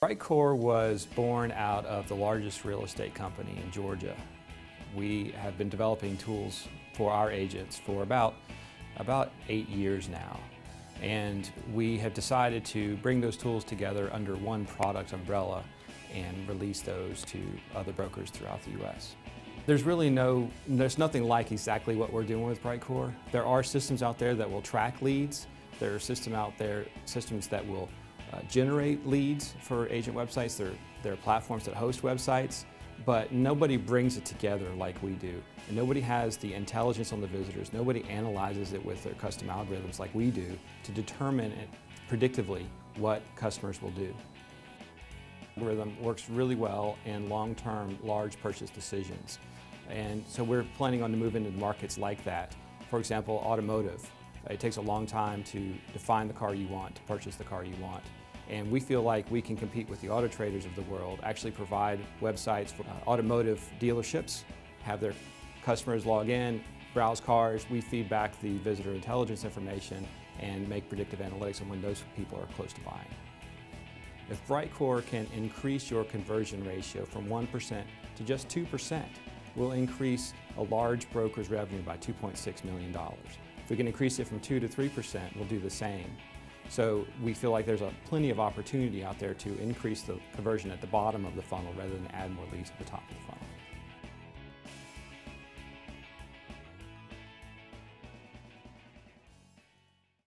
Brytecore was born out of the largest real estate company in Georgia. We have been developing tools for our agents for about, about eight years now. And we have decided to bring those tools together under one product umbrella and release those to other brokers throughout the U.S. There's really no, there's nothing like exactly what we're doing with Brytecore. There are systems out there that will track leads. There are system out there, systems that will uh, generate leads for agent websites. There, there are platforms that host websites, but nobody brings it together like we do. And nobody has the intelligence on the visitors. Nobody analyzes it with their custom algorithms like we do to determine it predictively what customers will do. Algorithm works really well in long-term large purchase decisions. And so we're planning on to move into markets like that. For example, automotive. It takes a long time to define the car you want, to purchase the car you want. And we feel like we can compete with the auto traders of the world, actually provide websites for uh, automotive dealerships, have their customers log in, browse cars, we feed back the visitor intelligence information and make predictive analytics on when those people are close to buying. If Brytecore can increase your conversion ratio from 1% to just 2%, we'll increase a large broker's revenue by $2.6 million. If we can increase it from 2 to 3%, we'll do the same. So we feel like there's a plenty of opportunity out there to increase the conversion at the bottom of the funnel rather than add more leads at the top of the funnel.